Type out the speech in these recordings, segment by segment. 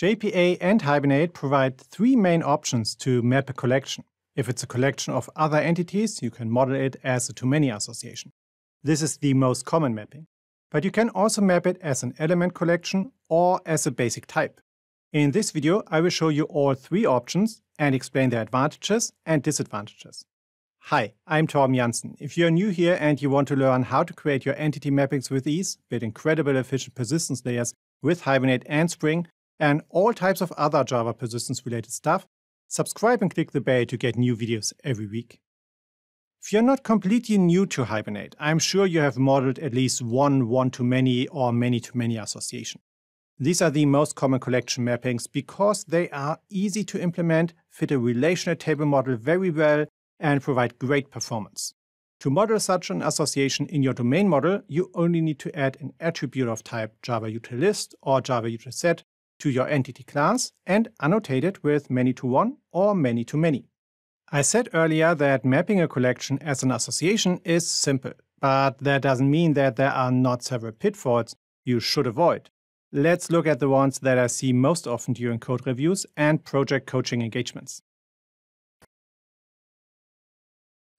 JPA and Hibernate provide three main options to map a collection. If it's a collection of other entities, you can model it as a to-many association. This is the most common mapping. But you can also map it as an element collection or as a basic type. In this video, I will show you all three options and explain their advantages and disadvantages. Hi, I'm Thorben Janssen. If you're new here and you want to learn how to create your entity mappings with ease, build incredible efficient persistence layers with Hibernate and Spring, and all types of other Java persistence related stuff, subscribe and click the bell to get new videos every week. If you're not completely new to Hibernate, I'm sure you have modeled at least one one-to-many or many-to-many association. These are the most common collection mappings because they are easy to implement, fit a relational table model very well, and provide great performance. To model such an association in your domain model, you only need to add an attribute of type Java util list or Java util set to your entity class and annotate it with many-to-one or many-to-many. I said earlier that mapping a collection as an association is simple, but that doesn't mean that there are not several pitfalls you should avoid. Let's look at the ones that I see most often during code reviews and project coaching engagements.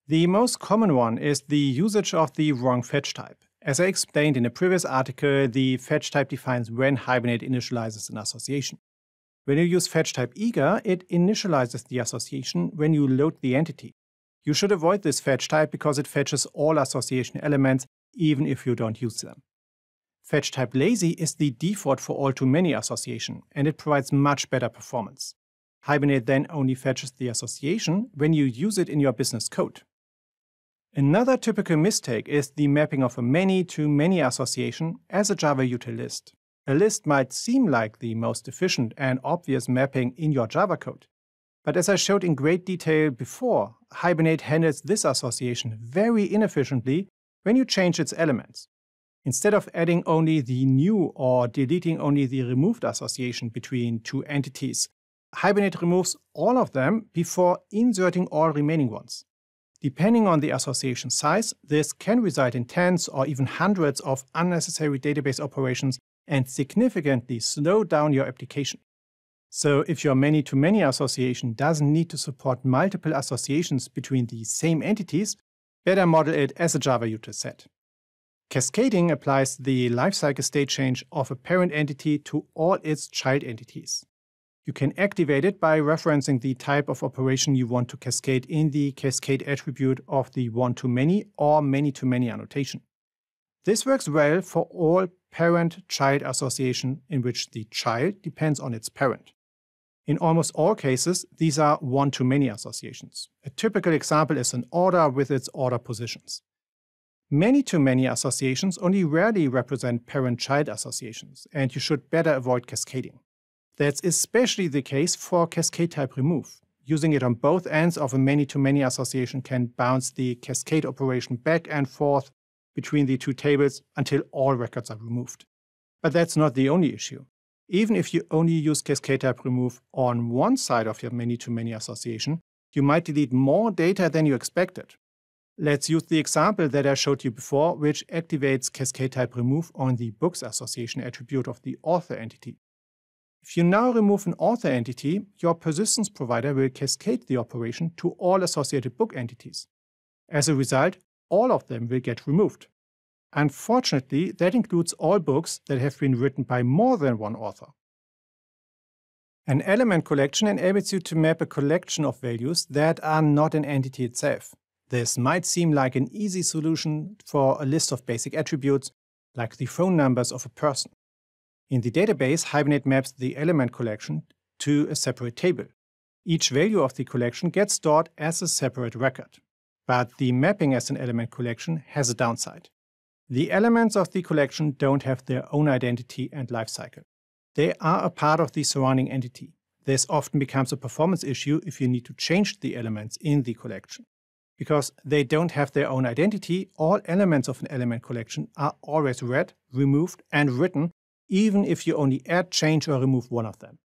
The most common one is the usage of the wrong fetch type. As I explained in a previous article, the fetch type defines when Hibernate initializes an association. When you use fetch type eager, it initializes the association when you load the entity. You should avoid this fetch type because it fetches all association elements even if you don't use them. Fetch type lazy is the default for all to many association and it provides much better performance. Hibernate then only fetches the association when you use it in your business code. Another typical mistake is the mapping of a many-to-many association as a Java util list. A list might seem like the most efficient and obvious mapping in your Java code. But as I showed in great detail before, Hibernate handles this association very inefficiently when you change its elements. Instead of adding only the new or deleting only the removed association between two entities, Hibernate removes all of them before inserting all remaining ones. Depending on the association size, this can result in tens or even hundreds of unnecessary database operations and significantly slow down your application. So if your many-to-many -many association doesn't need to support multiple associations between the same entities, better model it as a Java util set. Cascading applies the lifecycle state change of a parent entity to all its child entities. You can activate it by referencing the type of operation you want to cascade in the cascade attribute of the one-to-many or many-to-many annotation. This works well for all parent-child association in which the child depends on its parent. In almost all cases, these are one-to-many associations. A typical example is an order with its order positions. Many-to-many associations only rarely represent parent-child associations, and you should better avoid cascading. That's especially the case for cascade type remove. Using it on both ends of a many-to-many association can bounce the cascade operation back and forth between the two tables until all records are removed. But that's not the only issue. Even if you only use cascade type remove on one side of your many-to-many association, you might delete more data than you expected. Let's use the example that I showed you before, which activates cascade type remove on the books association attribute of the author entity. If you now remove an author entity, your persistence provider will cascade the operation to all associated book entities. As a result, all of them will get removed. Unfortunately, that includes all books that have been written by more than one author. An element collection enables you to map a collection of values that are not an entity itself. This might seem like an easy solution for a list of basic attributes, like the phone numbers of a person. In the database, Hibernate maps the element collection to a separate table. Each value of the collection gets stored as a separate record. But the mapping as an element collection has a downside. The elements of the collection don't have their own identity and lifecycle. They are a part of the surrounding entity. This often becomes a performance issue if you need to change the elements in the collection. Because they don't have their own identity, all elements of an element collection are always read, removed, and written even if you only add, change, or remove one of them.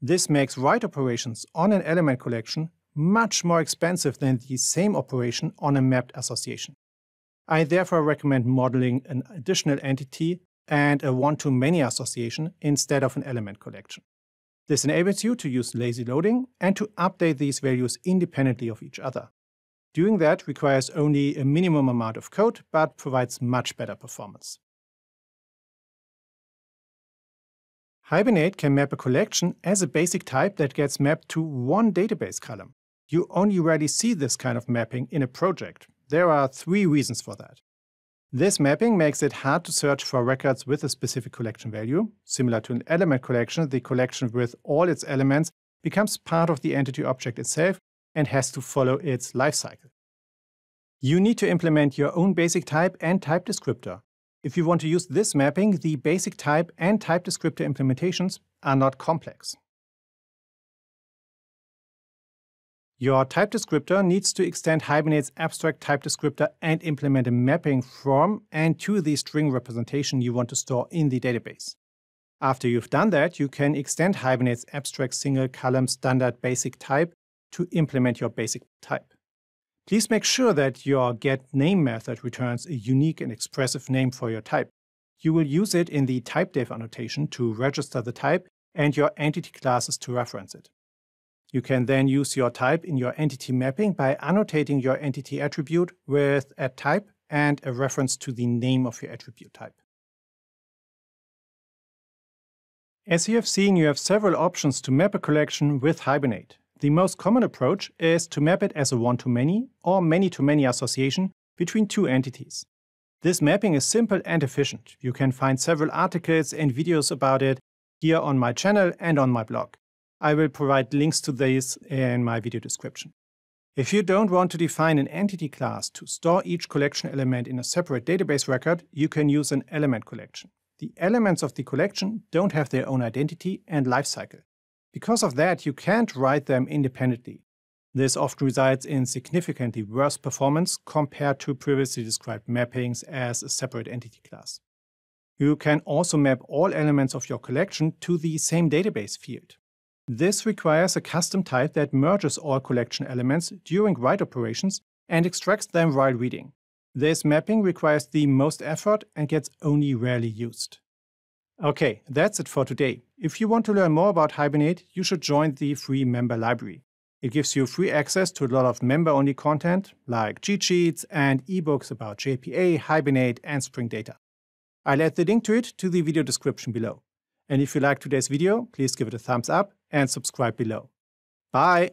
This makes write operations on an element collection much more expensive than the same operation on a mapped association. I therefore recommend modeling an additional entity and a one-to-many association instead of an element collection. This enables you to use lazy loading and to update these values independently of each other. Doing that requires only a minimum amount of code, but provides much better performance. Hibernate can map a collection as a basic type that gets mapped to one database column. You only rarely see this kind of mapping in a project. There are three reasons for that. This mapping makes it hard to search for records with a specific collection value. Similar to an element collection, the collection with all its elements becomes part of the entity object itself and has to follow its lifecycle. You need to implement your own basic type and type descriptor. If you want to use this mapping, the basic type and type descriptor implementations are not complex. Your type descriptor needs to extend Hibernate's abstract type descriptor and implement a mapping from and to the string representation you want to store in the database. After you've done that, you can extend Hibernate's abstract single column standard basic type to implement your basic type. Please make sure that your getName method returns a unique and expressive name for your type. You will use it in the typedef annotation to register the type and your entity classes to reference it. You can then use your type in your entity mapping by annotating your entity attribute with a type and a reference to the name of your attribute type. As you have seen, you have several options to map a collection with Hibernate. The most common approach is to map it as a one-to-many or many-to-many association between two entities. This mapping is simple and efficient. You can find several articles and videos about it here on my channel and on my blog. I will provide links to these in my video description. If you don't want to define an entity class to store each collection element in a separate database record, you can use an element collection. The elements of the collection don't have their own identity and lifecycle. Because of that, you can't write them independently. This often results in significantly worse performance compared to previously described mappings as a separate entity class. You can also map all elements of your collection to the same database field. This requires a custom type that merges all collection elements during write operations and extracts them while reading. This mapping requires the most effort and gets only rarely used. Okay, that's it for today. If you want to learn more about Hibernate, you should join the free member library. It gives you free access to a lot of member-only content, like cheat sheets and ebooks about JPA, Hibernate, and Spring Data. I'll add the link to it to the video description below. And if you liked today's video, please give it a thumbs up and subscribe below. Bye!